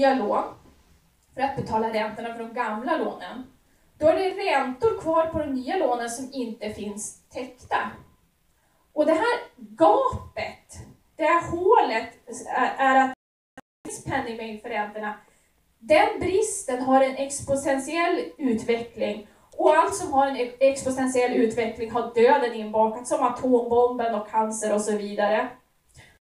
nya lån för att betala räntorna för de gamla lånen, då är det räntor kvar på de nya lånen som inte finns täckta. Och det här gapet, det här hålet, är att det finns penningmängd för räntorna. Den bristen har en exponentiell utveckling och allt som har en exponentiell utveckling har döden inbakat, som atombomben och cancer och så vidare.